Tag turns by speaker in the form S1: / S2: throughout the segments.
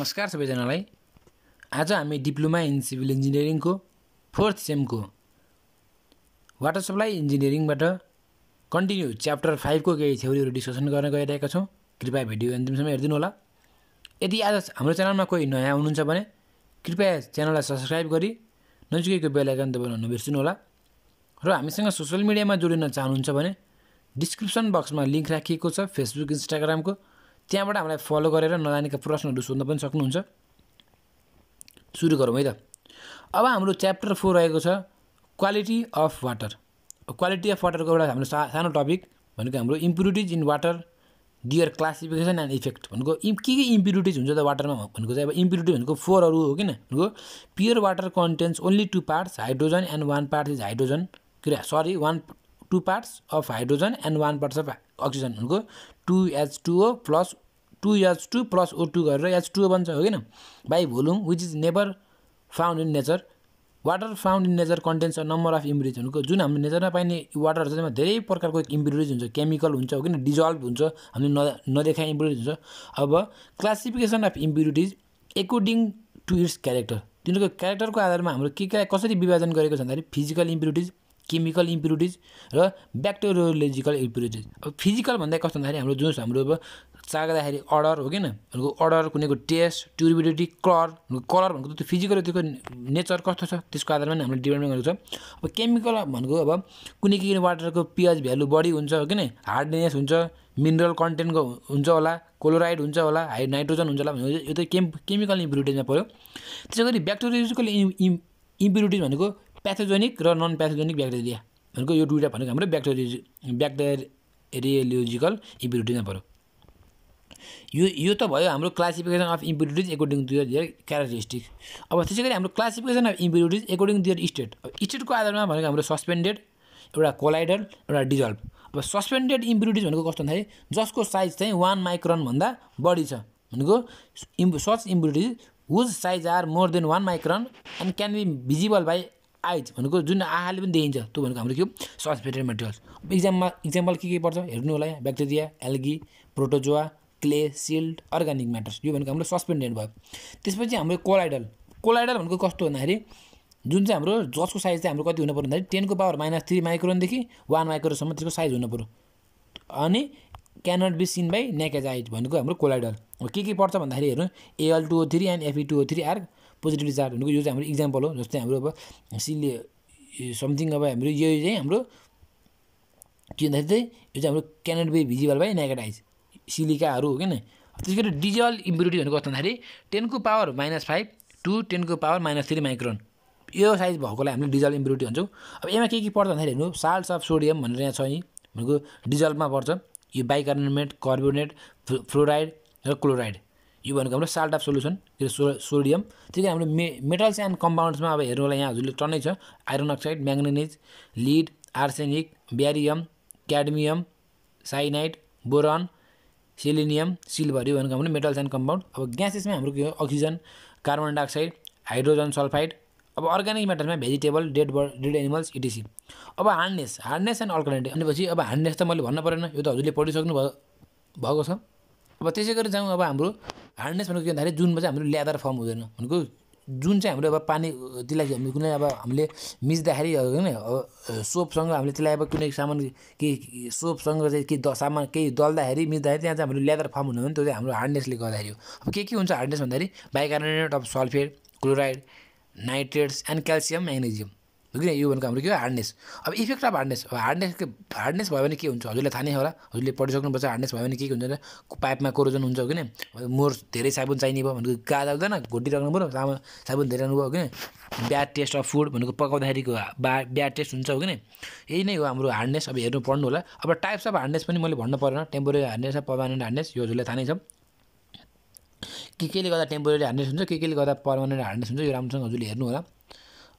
S1: नमस्कार सबैजनालाई। आज हामी डिप्लोमा इन सिभिल इन्जिनियरिङको फोर्थ सेमको वाटर सप्लाई इन्जिनियरिङबाट कन्टिन्यू च्याप्टर फाइभको केही थ्योरीहरू डिस्कसन गर्न गइरहेका छौँ। कृपया भिडियो अन्तिमसम्म हेरिदिनु होला। यदि आज हाम्रो च्यानलमा कोही नयाँ हुनुहुन्छ भने कृपया च्यानललाई सब्सक्राइब गरी नजिकैको बेल आइकन दबाउन नबिर्सिनु होला। र हामीसँग सोसियल मिडियामा जोडिन चाहनुहुन्छ भने डिस्क्रिप्सन बक्समा लिङ्क राखिएको छ फेसबुक इन्स्टाग्रामको। त्यहाँबाट हामीलाई फलो गरेर नजानेका प्रश्नहरू सोध्न पनि सक्नुहुन्छ। सुरु गरौँ है त। अब हाम्रो च्याप्टर फोर रहेको छ quality of water quality of वाटरको एउटा हाम्रो सा सानो टपिक भनेको हाम्रो impurities in water dear classification and effect भनेको के के इम्प्युरिटिज हुन्छ त वाटरमा भनेको चाहिँ अब इम्प्युरिटी भनेको फोरहरू हो किन भनेको pure water contains only two parts hydrogen and one part is hydrogen के sorry one two parts of hydrogen and one parts of oxygen भनेको two H two O plus two H two plus O two गरेर H two बन्छ हो किन by volume which is never found in nature water found in nature contains a number of impurities भनेको जुन हाम्रो नेचरमा पाइने water छ त्यसमा धेरै प्रकारको इम्प्युरिटिज हुन्छ केमिकल हुन्छ हो किन डिजल्भ हुन्छ हामीले न नदेखाए इम्प्युरिटिज हुन्छ। अब classification of impurities according to its character तिनीहरूको क्यारेक्टरको आधारमा हाम्रो के के कसरी विभाजन गरेको छ भन्दाखेरि फिजिकल इम्प्युरिटिज केमिकल इम्प्युरिटिज र ब्याक्टेरियोलोजिकल इम्प्युरिटिज। अब फिजिकल भन्दा कस्तो भन्दाखेरि हाम्रो जुन हाम्रो अब चाग्दाखेरि अर्डर हो किन भनेको अर्डर कुनैको टेस्ट ट्युरिबिलिटी कलर कलर भनेको त्यो फिजिकल त्यो नेचर कस्तो छ त्यसको आधारमा नै हामीले डिपेन्ड गरेको छ। अब केमिकल भनेको अब कुनै के वाटरको पिएच भ्यालु बढी हुन्छ हो किन हार्डनेस हुन्छ मिनरल कन्टेन्टको हुन्छ होला क्लोराइड हुन्छ होला हाइ नाइट्रोजन हुन्छ होला भनेको यो त केम केमिकल इम्प्युरिटिजमा पऱ्यो। त्यसै गरी ब्याक्टेरियोलोजिकल इम् इम्प्युरिटिज भनेको प्याथोजेनिक र नन प्याथोजेनिक ब्याक्टेरिया भनेको यो दुइटा भनेको हाम्रो ब्याक्टेरियो ब्याक्टेरियोलोजिकल इम्प्युरिटिजमा पऱ्यो। यो यो त भयो हाम्रो classification of impurities according to their characteristic अब त्यसै गरी हाम्रो classification of impurities according their state अब स्टेटको आधारमा भनेको हाम्रो सस्पेन्डेड एउटा कोलाइडल एउटा डिजल्भ अब सस्पेन्डेड इम्प्युरिटिज भनेको कस्तो भन्दाखेरि जसको साइज चाहिँ वान माइक्रोनभन्दा बढी छ भनेको इम् such impurities whose size are more than one micron and can be visible by eyes भनेको जुन आँखाले पनि देखिन्छ त्यो भनेको हाम्रो के हो? सस्पेन्डेड मेटेरियल्स इक्जाममा इक्जाम्पल के के पर्छ? हेर्नु होला bacteria algae protozoa clay silt organic matters यो भनेको हाम्रो सस्पेन्डेड भयो। त्यसपछि हाम्रो कोलाइडल कोलाइडल भनेको कस्तो भन्दाखेरि जुन चाहिँ हाम्रो जसको साइज चाहिँ हाम्रो कति हुनु पऱ्यो भन्दाखेरि टेनको पावर माइनस थ्री माइक्रोनदेखि वान माइक्रोसम्म त्यसको साइज हुनु पऱ्यो अनि cannot be seen by naked eye भनेको हाम्रो कोलाइडल के के पर्छ भन्दाखेरि हेर्नु? AL two O three and FE two O three are positive charge भनेको यो चाहिँ हाम्रो इक्जाम्पल हो जस्तै हाम्रो अब सिले समथिङ अब हाम्रो यो चाहिँ हाम्रो के भन्दाखेरि चाहिँ यो चाहिँ हाम्रो क्यानट बी भिजिबल नेकेड आइज सिलिकाहरू हो किन त्यसै गरी डिजल इम्प्युरिटी भनेको कस्तो भन्दाखेरि टेनको पावर माइनस फाइभ टु टेनको पावर माइनस थ्री माइक्रोन यो साइज भएकोलाई हामीले डिजल इम्प्युरिटी भन्छौँ। अब यसमा के के पर्छ भन्दाखेरि हेर्नु साल्ट्स अफ सोडियम भनेर यहाँ छ यहीँ भनेको डिजल्भमा पर्छ। यो बाइकार्बोनेट कार्बोनेट फ्लोराइड र क्लोराइड यो भनेको हाम्रो salt of solution so sodium त्यही हाम्रो मे मेटल्स एन्ड कम्पाउन्ड्समा अब हेर्नु होला यहाँ हजुरले टन्नै छ। Iron oxide manganese lead arsenic barium cadmium cyanide boron selenium silver यो भनेको हाम्रो मेटल्स एन्ड कम्पाउन्ड अब ग्यासेसमा हाम्रो के हो? Oxygen carbon dioxide hydrogen sulphide अब organic म्याटरमा vegetable dead bird dead animals etc अब हार्डनेस हार्डनेस एन्ड अल्कनेटिभ भनेपछि अब हार्डनेस त मैले भन्नु परेन। यो त हजुरले पढिसक्नु भयो भएको छ। अब त्यसै गरी जाउँ अब हाम्रो हार्डनेस भनेको के भन्दाखेरि जुनमा चाहिँ हाम्रो ल्यादर फर्म हुँदैन। भनेको जुन चाहिँ हाम्रो अब पानी त्यसलाई हामी कुनै अब हामीले मिच्दाखेरि होइन सोपसँग हामीले त्यसलाई अब कुनै सामान केही सोपसँग चाहिँ केही सामान केही दल्दाखेरि मिच्दाखेरि त्यहाँ चाहिँ हाम्रो ल्यादर फर्म हुनु भने त्यो चाहिँ हाम्रो हार्डनेसले गर्दाखेरि हो। अब के के हुन्छ हार्डनेस भन्दाखेरि bicarbonate of sulphate chloride nitrates and calcium magnesium. हो कि यो भनेको हाम्रो के हो? हार्डनेस अब इफेक्ट अफ हार्डनेस अब हार्डनेस हार्डनेस भयो भने के हुन्छ? हजुरलाई थाहा नै होला। हजुरले पढिसक्नुपर्छ हार्डनेस भयो भने के हुन्छ? पाइपमा कोरोजन हुन्छ हो किन मोर धेरै साबुन चाहिने भयो भनेको गाजा हुँदैन घोटिराख्नु पऱ्यो। साबुन साबुन धेरै राख्नु भयो किन ब्याड टेस्ट अफ फुड भनेको पकाउँदाखेरिको बा ब्याड टेस्ट हुन्छ हो किन यही नै हो हाम्रो हार्डनेस अब हेर्नु पढ्नु होला। अब टाइप्स अफ हार्डनेस पनि मैले भन्नु परेन। टेम्पोरेरी हार्डनेस पर्मानेन्ट हार्डनेस यो हजुरलाई थाहा नै छ। के केले गर्दा टेम्पोरेरी हार्डनेस हुन्छ? के केले गर्दा पर्मानेन्ट हार्डनेस हुन्छ? यो राम्रोसँग हजुरले हेर्नु होला।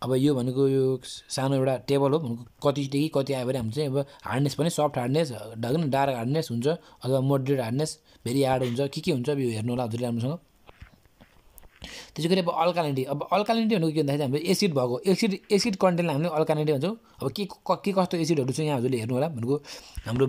S1: अब यो भनेको यो सानो एउटा टेबल हो भनेको कतिदेखि कति आयो भने हाम्रो चाहिँ अब हार्डनेस पनि सफ्ट हार्डनेस ढग्न डार्क हार्डनेस हुन्छ अथवा मोडरेट हार्डनेस भेरी हार्ड हुन्छ। के के हुन्छ यो हेर्नु होला हजुरले राम्रोसँग? त्यसै गरी अब अल्कालिनिटी अब अल्कालिनिटी भनेको के भन्दाखेरि हाम्रो एसिड भएको एसिड एसिड कन्टेन्टलाई हामीले अल्कालिनिटी भन्छौँ। अब के के कस्तो एसिडहरू छ यहाँ हजुरले हेर्नु होला भनेको हाम्रो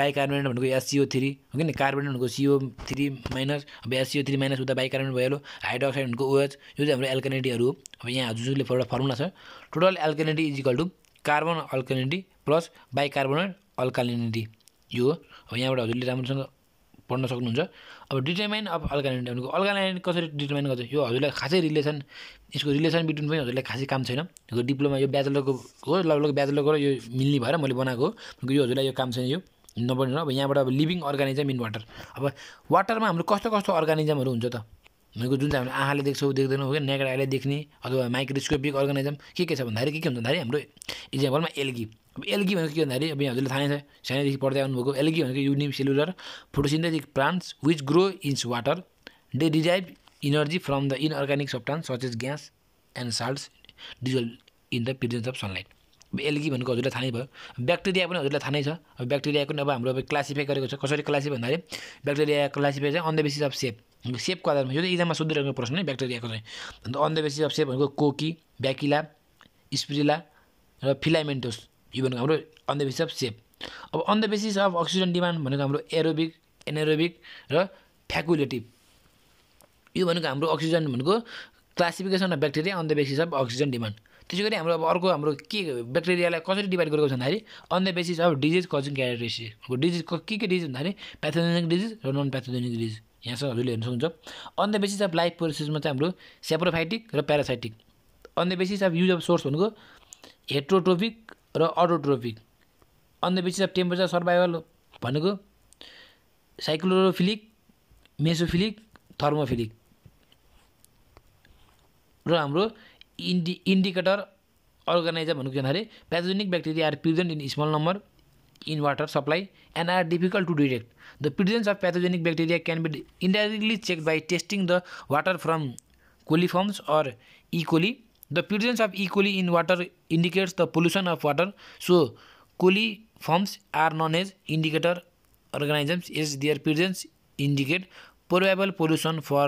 S1: बाइकार्बोनेट भनेको एससिओ थ्री हो कि कार्बोनेट भनेको सिओ थ्री माइनस अब एससिओ थ्री माइनस उता बाइकार्बोनेट भइहाल्यो। हाइड्रोक्साइड भनेको ओएच यो चाहिँ हाम्रो एल्कानिटीहरू हो। अब यहाँ हजुरले एउटा फर्मुला छ। Total alkalinity is equal to carbon alkalinity plus bicarbonate alkalinity यो हो। अब यहाँबाट हजुरले राम्रोसँग पढ्न सक्नुहुन्छ। अब डिटर्माइन अफ अल्कालाइनिटी भनेको अल्कालाइनिटी कसरी डिटर्माइन गर्छ? यो हजुरलाई खासै रिलेसन यसको रिलेसन बिट्विन पनि हजुरलाई खासै काम छैन। यो डिप्लोमा यो ब्याचलरको हो लगभग ब्याचलरको र यो मिल्ने भएर मैले बनाएको हो। यो हजुरलाई यो काम छैन यो नपर्ने अब यहाँबाट अब लिभिङ अर्गानिजम इन वाटर अब वाटरमा हाम्रो कस्तो कस्तो अर्गानिजमहरू हुन्छ त? भनेको जुन चाहिँ हामीले आँखाले देख्छौँ देख्दैनौँ हो नेगेड आइले देख्ने अथवा माइक्रोस्कोपिक अर्गानिजम के के छ भन्दाखेरि के के हुन्छ भन्दाखेरि हाम्रो इक्जाम्पलमा एल्गी। अब एल्गी भनेको के भन्दाखेरि अब हजुरले थाहा नै छ सानैदेखि पढ्दै आउनुभएको। एल्गी भनेको unicellular photosynthetic plants which grow in water they derive energy from the inorganic such as gas and salts dissolved in the presence of sunlight अब एल्गी भनेको हजुरलाई थाहा नै भयो। ब्याक्टेरिया पनि हजुरलाई थाहा नै छ। अब ब्याक्टेरियाको अब हाम्रो अब क्लासिफाई गरेको छ। कसरी क्लासिफाई भन्दाखेरि ब्याक्टेरिया क्लासिफाई चाहिँ on the basis of shape. सेपको आधारमा यो चाहिँ इक्जाममा सोधिरहेको प्रश्न नै ब्याक्टेरियाको चाहिँ अन्त on the basis of shape भनेको कोकी ब्याकिला स्प्रिला र फिलामेन्टोस यो भनेको हाम्रो on the basis of shape अब on the basis of oxygen demand भनेको हाम्रो एरोबिक एनारोबिक र फ्याकुलेटिभ यो भनेको हाम्रो अक्सिजन भनेको classification of bacteria on the basis of oxygen demand त्यसै गरी हाम्रो अब अर्को हाम्रो के ब्याक्टेरियालाई कसरी डिभाइड गरेको छ भन्दाखेरि on the basis of disease causing characteristic disease के के डिजिज भन्दाखेरि प्याथोजेनिक डिजिज र नन प्याथोजेनिक डिजिज यहाँ चाहिँ हजुरले हेर्न सक्नुहुन्छ। On the basis of life प्रोसेसमा चाहिँ हाम्रो सेप्रोफाइटिक र parasitic on the basis of use of source भनेको हेट्रोट्रोपिक र autotrophic on the basis of temperature survival भनेको साइक्लोरोफिलिक मेसोफिलिक थर्मोफिलिक र हाम्रो इन्डि इन्डिकेटर अर्गनाइजर भनेको के भन्दाखेरि pathogenic bacteria are present in small number in water supply and are difficult to detect the presence of pathogenic bacteria can be indirectly check by testing the water from coliforms or E coli the presence of E coli in water indicates the pollution of water so coliforms are known as indicator organisms. Is their presence indicate probable pollution for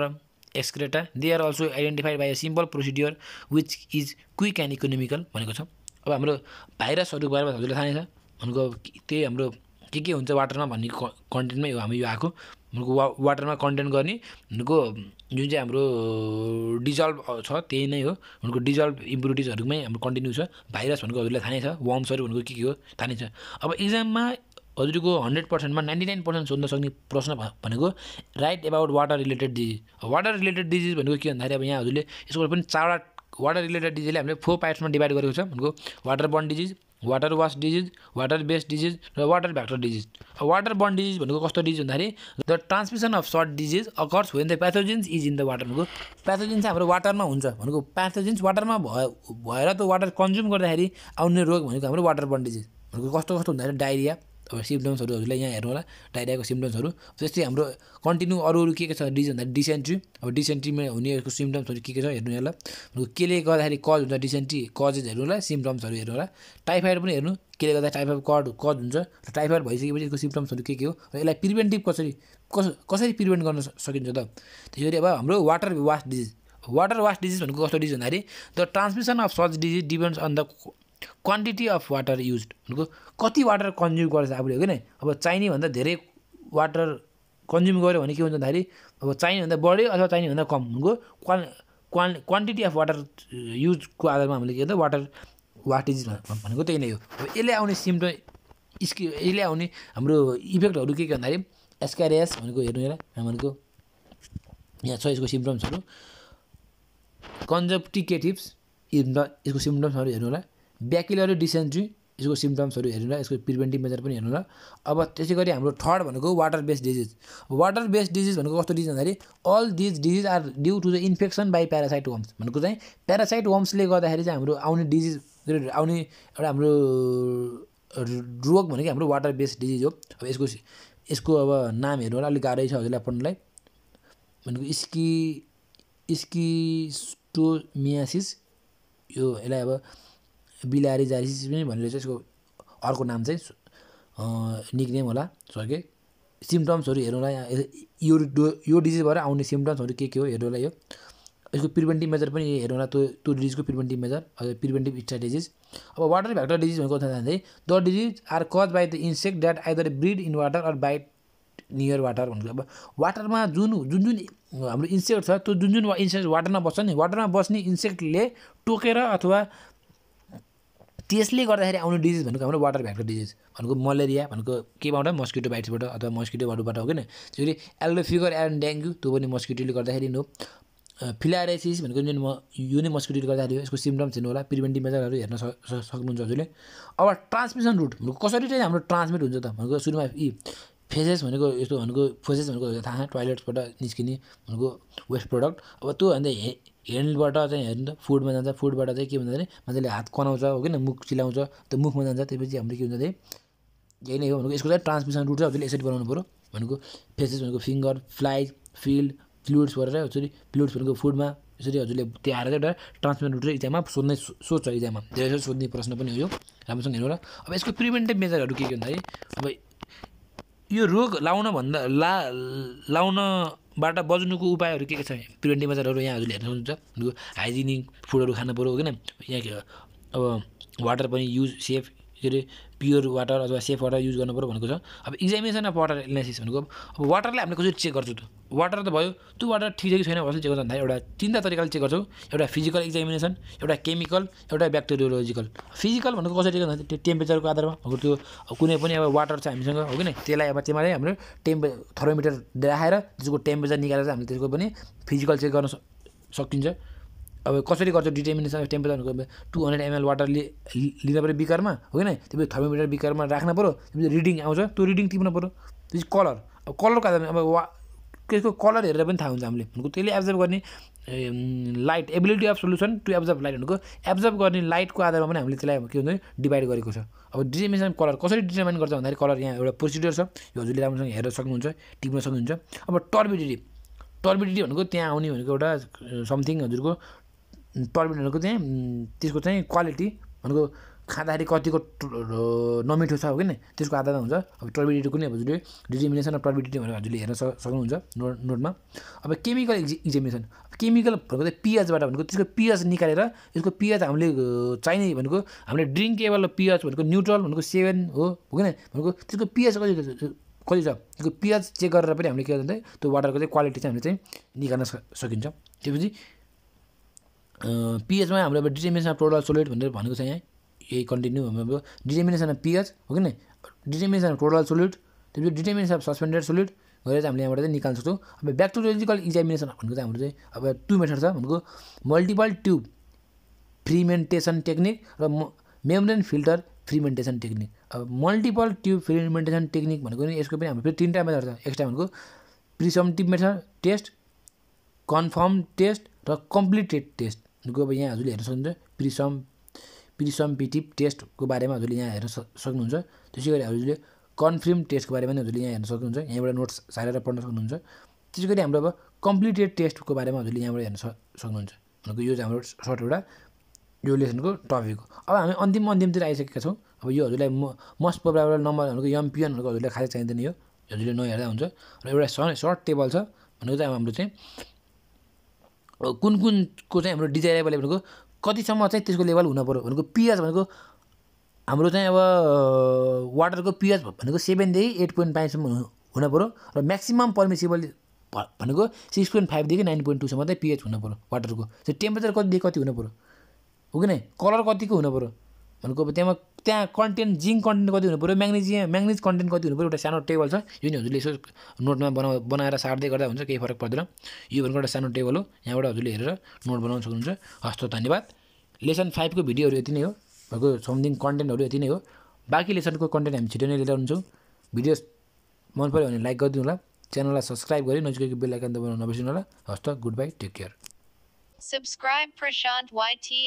S1: excreta? They are also identified by a simple procedure which is quick and economical भनेको छ। अब हाम्रो भाइरसहरू बारेमा हजुरलाई थाहा नै छ। भनेको त्यही हाम्रो के के हुन्छ वाटरमा भन्ने कन्टेन्टमै हो हामी यो आएको। भनेको वा वाटरमा कन्टेन्ट गर्ने भनेको जुन चाहिँ हाम्रो डिजल्भ छ त्यही नै हो। भनेको डिजल्भ इम्प्युरिटिजहरूमै हाम्रो कन्टिन्यू छ। भाइरस भनेको हजुरलाई थाहा नै छ। वर्म्सहरू भनेको के के हो थाहा नै छ। अब इक्जाममा हजुरको हन्ड्रेड पर्सेन्टमा नाइन्टी नाइन पर्सेन्ट सोध्न सक्ने प्रश्न भनेको right about water related disease. Water related disease भनेको के भन्दाखेरि अब यहाँ हजुरले यसको पनि चारवटा वाटर रिलेटेड डिजिजले हामीले फोर पार्ट्समा डिभाइड गरेको छ। भनेको water borne disease water wash disease water based disease र water vector disease water borne disease भनेको कस्तो डिजिज भन्दाखेरि the transmission of sort disease occurs when the pathogens is in the water भनेको pathogens हाम्रो वाटरमा हुन्छ भनेको प्याथोजेन्स वाटरमा भयो भएर त वाटर कन्ज्युम गर्दाखेरि आउने रोग भनेको हाम्रो वाटर बर्न डिजिज भनेको कस्तो कस्तो हुँदाखेरि डाइरिया अब सिम्टम्सहरू यहाँ हेर्नु होला डाइरियाको सिम्टम्सहरू त्यस्तै हाम्रो कन्टिन्यू अरू अरू के के छ डिज भन्दा डिसेन्ट्री अब डिसेन्ट्रीमा हुनेहरूको सिम्टम्सहरू के के छ हेर्नु होला। केले गर्दाखेरि कज हुन्छ डिसेन्ट्री कजेज हेर्नु होला सिम्टम्सहरू हेर्नु होला। टाइफाइड पनि हेर्नु केले गर्दा टाइफाइड कड कज हुन्छ। र टाइफाइड भइसकेपछि यसको सिम्टम्सहरू के के हो र यसलाई प्रिभेन्टिभ कसरी कस कसरी प्रिभेन्ट गर्न सकिन्छ त? त्यसरी अब हाम्रो water wash disease water wash disease भनेको कस्तो डिजिज भन्दाखेरि the transmission of such disease depends on the quantity of water use भनेको कति वाटर कन्ज्युम गर्छ आफूले हो कि नै अब चाहिने भन्दा धेरै वाटर कन्ज्युम गऱ्यो भने के हुन्छ भन्दाखेरि अब चाहिने भन्दा बढ्यो अथवा चाहिने भन्दा कम भनेको quan quan quantity of water युजको आधारमा हामीले के भन्छ वाटर वाटेज भनेको त्यही नै हो। अब यसले आउने सिम्टम स्कि यसले आउने हाम्रो इफेक्टहरू के के भन्दाखेरि एसकारिएस भनेको हेर्नु हेर भनेको यहाँ छ यसको सिम्टम्सहरू कन्जप्टिकेटिभ्स यसको सिम्टम्सहरू हेर्नु होला। ब्याकिलरी डिसेन्ट्री यसको सिम्टम्सहरू हेरेर यसको प्रिभेन्टिभ मेजर पनि हेर्नु र अब त्यसै गरी हाम्रो थर्ड भनेको water based disease. Water based disease भनेको कस्तो डिजिज भन्दाखेरि all these disease are due to the infection by parasite worms भनेको चाहिँ प्यारासाइट वम्सले गर्दाखेरि चाहिँ हाम्रो आउने डिजिज आउने एउटा हाम्रो रोग भनेको हाम्रो वाटर बेस्ड डिजिज हो। अब यसको यसको अब नाम हेर्नु होला अलिक गाह्रै छ हजुरलाई पढ्नुलाई। भनेको स्की स्किस्टोमियासिस यो यसलाई अब बिलारी जारिसिस पनि चाहिँ यसको अर्को नाम चाहिँ निकनेम होला। सके सिम्टम्सहरू हेर्नुलाई यो यो डिजिजबाट आउने सिम्टम्सहरू के के हो? हेर्नुलाई यो। यसको प्रिभेन्टिभ मेजर पनि हेरौँ होला। त्यो त्यो डिजिजको प्रिभेन्टिभ मेजर प्रिभेन्टिभ स्ट्राटेजिज अब वाटर भ्याक्टर डिजिज भनेको जाँदै the disease are cause by the insect that either breed in water or bite near water भनेको। अब वाटरमा जुन जुन जुन हाम्रो इन्सेक्ट छ त्यो जुन जुन इन्सेक्ट वाटरमा बस्छ नि वाटरमा बस्ने इन्सेक्टले टोकेर अथवा त्यसले गर्दाखेरि आउने डिजिज भनेको हाम्रो वाटर भ्याक्टर डिजिज भनेको मलेरिया भनेको केबाट मस्किटो बाइट्सबाट अथवा मस्किटोबाट हो किन त्यसरी एल्डो फिगर एन्ड डेङ्गु त्यो पनि मस्किटोले गर्दाखेरि हो। फिलारेसिस भनेको जुन म यो नै मस्किटोले गर्दाखेरि हो। यसको सिम्टम्स हेर्नु होला। प्रिभेन्टिभ मेजरहरू हेर्न सक्नुहुन्छ हजुरले। अब ट्रान्समिसन रुट भनेको कसरी चाहिँ हाम्रो ट्रान्समिट हुन्छ त? भनेको सुरुमा यी फेसेस भनेको यस्तो भनेको फेसेस भनेको थाहा टोइलेट्सबाट निस्किने भनेको वेस्ट प्रडक्ट अब त्यो अन्त ह्यान्डबाट चाहिँ हेर्नु त फुडमा जान्छ फुडबाट चाहिँ के भन्छ भने मान्छेले हात कनाउँछ हो किन मुख चिलाउँछ त्यो मुखमा जान्छ त्यसपछि हाम्रो के हुन्छ चाहिँ यही नै हो भनेको। यसको चाहिँ ट्रान्समिसन रुट चाहिँ हजुरले यसरी बनाउनु पऱ्यो भनेको। फेसेस भनेको फिङ्गर फ्लाइज फिल्ड फ्लुइड्स गरेर यसरी फ्लुइड्स भनेको फुडमा यसरी हजुरले त्यो चाहिँ एउटा ट्रान्समिसन रुट इक्जाममा सोध्ने सोध्छ इक्जाममा धेरै सोध्ने प्रश्न पनि हो यो। राम्रोसँग हेर्नु होला। अब यसको प्रिभेन्टिभ मेजरहरू के के भन्दाखेरि अब यो रोग लाउन भन्दा ला लाउनबाट बच्नुको उपायहरू के के छ? प्रिभेन्टिभ मेजरहरू यहाँ हजुरले हाइजिनिक फुडहरू खानु पऱ्यो किन यहाँ अब वाटर पनि युज सेफ के अरे? प्योर वाटर अथवा सेफ वाटर युज गर्नु पऱ्यो भनेको छ। अब इक्जामिनेसन अफ वाटर एनालिसिस भनेको अब वाटरलाई हामीले कसरी चेक गर्छौँ? त वाटर त भयो त्यो वाटर ठिक छ कि छैन कसरी चेक गर्छ। भन्दाखेरि एउटा तिनवटा तरिकाले चेक गर्छौँ। एउटा फिजिकल इक्जामिनेसन एउटा केमिकल एउटा ब्याक्टेरियोलोजिकल फिजिकल भनेको कसरी चेक त्यो टेम्परेचरको आधारमा अब त्यो कुनै पनि अब वाटर छ हामीसँग हो कि न? त्यसलाई अब त्यसमा हाम्रो टेम्पे थर्मोमिटर राखेर त्यसको टेम्परेचर निकालेर हामीले त्यसको पनि फिजिकल चेक गर्न सकिन्छ। अब कसरी गर्छ determination of temperature to hundred ml water लिन पऱ्यो बिकरमा होइन त्यसपछि थर्मोमिटर बिकरमा राख्नु पऱ्यो त्यसपछि रिडिङ आउँछ त्यो रिडिङ टिप्नु पऱ्यो त्यसपछि कलर अब कलरको आधारमा अब वा त्यसको कलर हेरेर पनि थाहा हुन्छ हामीले। भनेको त्यसले एब्जर्भ गर्ने light ability of solution to absorb light भनेको एब्जर्भ गर्ने लाइटको आधारमा पनि हामीले त्यसलाई के हुन्छ डिभाइड गरेको छ। अब डिटर्मिनेसन कलर कसरी डिटर्माइन गर्छ भन्दाखेरि कलर यहाँ एउटा प्रोसिडियर छ। यो हजुरले राम्रोसँग हेरेर सक्नुहुन्छ टिप्न सक्नुहुन्छ। अब टर्बिडिटी टर्बिडिटी भनेको त्यहाँ आउने भनेको एउटा समथिङ हजुरको टर्मिनलको चाहिँ त्यसको चाहिँ क्वालिटी भनेको खाँदाखेरि कतिको नमिठो छ हो कि त्यसको आधारमा हुन्छ। अब टर्बिडिटी पनि हजुरले डिटर्मिनेसन अफ टर्बिडिटी भनेर हजुरले हेर्न सक्नुहुन्छ नोट नोटमा। अब केमिकल इक्जामिनेसन केमिकल भनेको चाहिँ पिएचबाट भनेको त्यसको पिएच निकालेर यसको पिएच हामीले चाहिने भनेको हामीले ड्रिङ्केबल पिएच भनेको न्युट्रल भनेको सेभेन हो हो कि भनेको त्यसको पिएच कति कति छ? त्यसको पिएच चेक गरेर पनि हामीले के भन्छ त्यो वाटरको चाहिँ क्वालिटी चाहिँ हामीले चाहिँ निकाल्न सकिन्छ। त्यसपछि पिएचमा हाम्रो अब डिटर्मिनेसन अफ टोटल सोलिड भनेर भनेको छ यहाँ। यही कन्टिन्यू हाम्रो। डिटर्मिनेसन अफ पिएच हो कि डिटर्मिनेसन अफ टोटल सोलिड त्यसपछि डिटर्मिनेसन अफ सस्पेन्डेड सोलिड गरेर चाहिँ हामीले यहाँबाट चाहिँ निकाल्न सक्छौँ। अब ब्याक्टोरियोलोजिकल इक्जामिनेसन भनेको चाहिँ हाम्रो चाहिँ अब टु मेथड छ भनेको मल्टिपल ट्युब फ्रिमेन्टेसन टेक्निक र मेम्ब्रेन फिल्टर फ्रिमेन्टेसन टेक्निक अब मल्टिपल ट्युब फ्रिमेन्टेसन टेक्निक भनेको नि यसको पनि हाम्रो फेरि तिनवटा मेथड छ। एक्स्ट्रा भनेको presumptive method test confirm test र कम्प्लिटेड टेस्ट भनेको अब यहाँ हजुरले हेर्न सक्नुहुन्छ प्रिसम प्रिसम्पिटिभ टेस्टको बारेमा हजुरले यहाँ हेर्न सक्नुहुन्छ। त्यसै गरी हजुरले कन्फर्म टेस्टको बारेमा पनि हजुरले यहाँ हेर्न सक्नुहुन्छ। यहाँबाट नोट्स सारेर पढ्न सक्नुहुन्छ। त्यसै गरी हाम्रो अब कम्प्लिटेड टेस्टको बारेमा हजुरले यहाँबाट हेर्न सक्नुहुन्छ। भनेको यो चाहिँ हाम्रो सर्ट एउटा यो लेसनको टपिक हो। अब हामी अन्तिम अन्तिमतिर आइसकेका छौँ। अब यो हजुरलाई म मस्ट प्रोभाइबल नम्बर भनेको एमपिएन भनेको हजुरलाई खासै चाहिँदैन यो। हजुरले नहेर्दा हुन्छ। र एउटा सर्ट टेबल छ। भनेको चाहिँ हाम्रो चाहिँ कुन कुनको चाहिँ हाम्रो डिजाइरेबल भनेको कतिसम्म चाहिँ त्यसको लेभल हुनु पऱ्यो भनेको पिएच भनेको हाम्रो चाहिँ अब वाटरको पिएच भनेको सेभेनदेखि एट पोइन्ट फाइभसम्म हुनु पऱ्यो र म्याक्सिमम् पर्मिसिबल भनेको सिक्स पोइन्ट फाइभदेखि नाइन पोइन्ट टूसम्म चाहिँ पिएच हुनु पऱ्यो वाटरको त्यो टेम्परेचर कतिदेखि कति हुनु पऱ्यो हो कि नै? कलर कतिको हुनु पऱ्यो भनेको अब त्यहाँ त्यहाँ कन्टेन्ट जिङ्क कन्टेन्ट कति हुनु पऱ्यो म्याग्नेजियम म्याग्नेज कन्टेन्ट कति हुनु पऱ्यो एउटा सानो टेबल छ। यो नि हजुरले यसो नोटमा बना बनाएर सार्दै गर्दा हुन्छ केही फरक पर्दैन। यो भनेको एउटा सानो टेबल हो। यहाँबाट हजुरले हेरेर नोट बनाउन सक्नुहुन्छ। हस्त धन्यवाद। लेसन फाइभको भिडियोहरू यति नै हो। भएको समथिङ कन्टेन्टहरू यति नै हो। बाँकी लेसनको कन्टेन्ट हामी छिटो नै लिएर हुन्छौँ। भिडियो मन पऱ्यो भने लाइक गरिदिनु होला। च्यानललाई सब्सक्राइब गरी नजिकैको बेल आइकन दबाउन नबिर्सिनु होला। हस्त good bye take care
S2: Subscribe Prashant YT